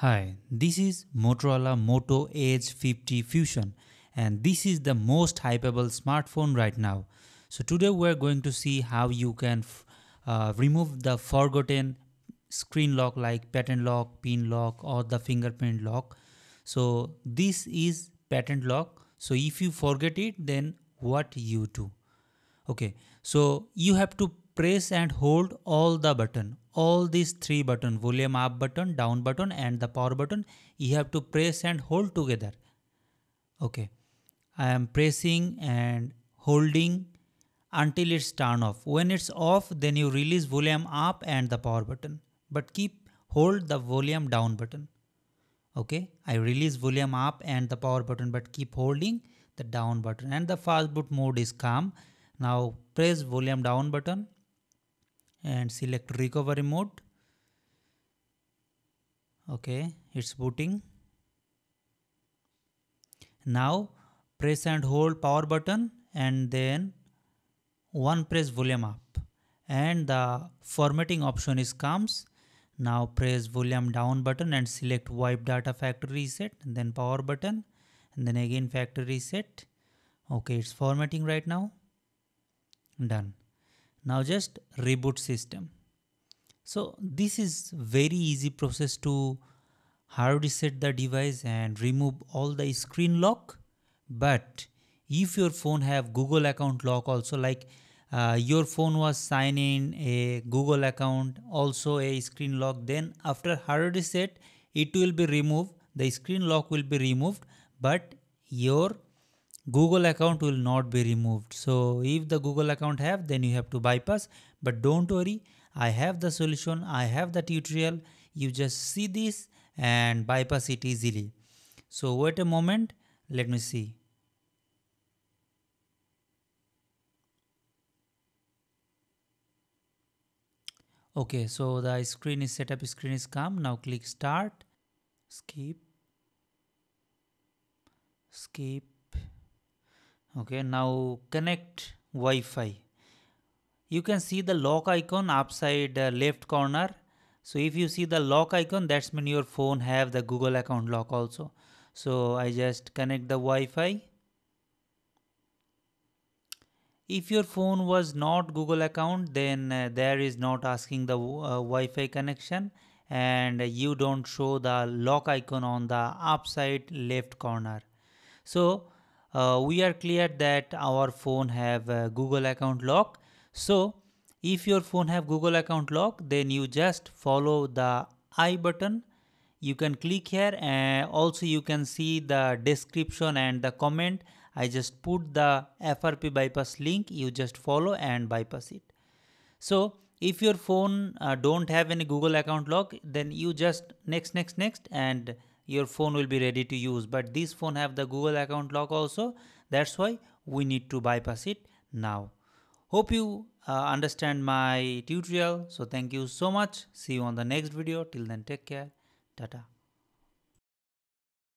Hi, this is Motorola Moto Edge 50 Fusion and this is the most hypeable smartphone right now. So today we are going to see how you can uh, remove the forgotten screen lock like pattern lock, pin lock or the fingerprint lock. So this is pattern lock. So if you forget it then what you do? Okay, so you have to press and hold all the button. All these three button volume up button down button and the power button you have to press and hold together. Okay. I am pressing and holding until it's turn off. When it's off then you release volume up and the power button. But keep hold the volume down button. Okay. I release volume up and the power button but keep holding the down button. And the fast boot mode is calm. Now press volume down button and select recovery mode. Okay it's booting. Now press and hold power button and then one press volume up and the formatting option is comes. Now press volume down button and select wipe data factory reset then power button and then again factory reset. Okay it's formatting right now. Done now just reboot system. So this is very easy process to hard reset the device and remove all the screen lock. But if your phone have google account lock also like uh, your phone was sign in a google account also a screen lock then after hard reset it will be removed. The screen lock will be removed but your Google account will not be removed. So if the Google account have then you have to bypass. But don't worry I have the solution I have the tutorial. You just see this and bypass it easily. So wait a moment. Let me see. Okay so the screen is set up screen is come now click start. Skip. Skip okay now connect Wi-Fi. You can see the lock icon upside uh, left corner. So if you see the lock icon that's mean your phone have the Google account lock also. So I just connect the Wi-Fi. If your phone was not Google account then uh, there is not asking the uh, Wi-Fi connection and you don't show the lock icon on the upside left corner. So uh, we are clear that our phone have Google account lock. So if your phone have Google account lock, then you just follow the I button. You can click here and also you can see the description and the comment. I just put the FRP bypass link. You just follow and bypass it. So if your phone uh, don't have any Google account lock, then you just next, next, next and your phone will be ready to use. But this phone have the google account lock also. That's why we need to bypass it now. Hope you uh, understand my tutorial. So thank you so much. See you on the next video. Till then take care. Tata